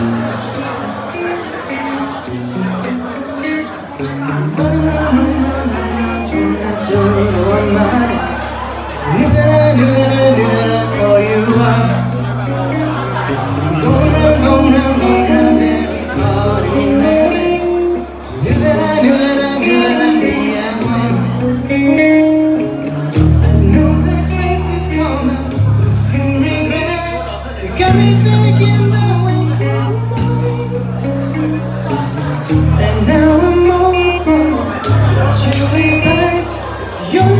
Gonna, 영